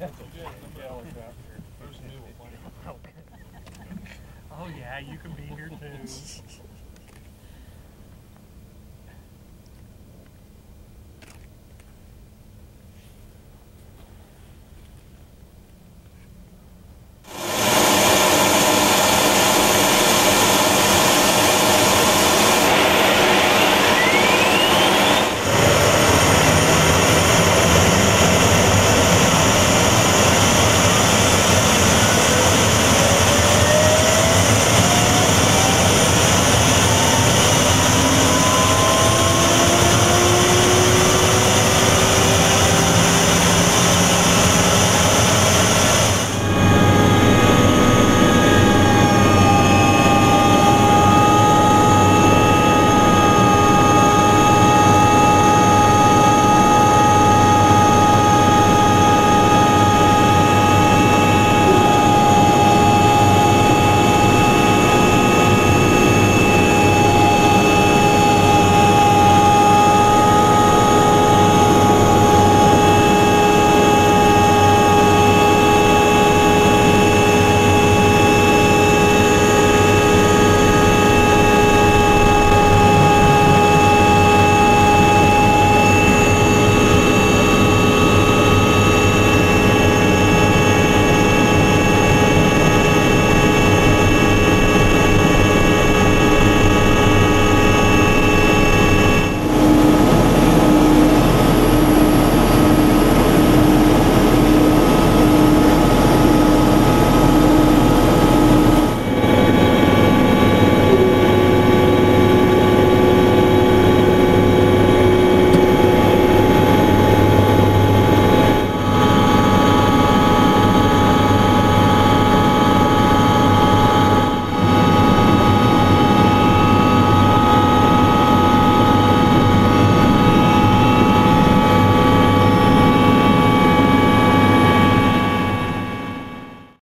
oh yeah, you can be here too.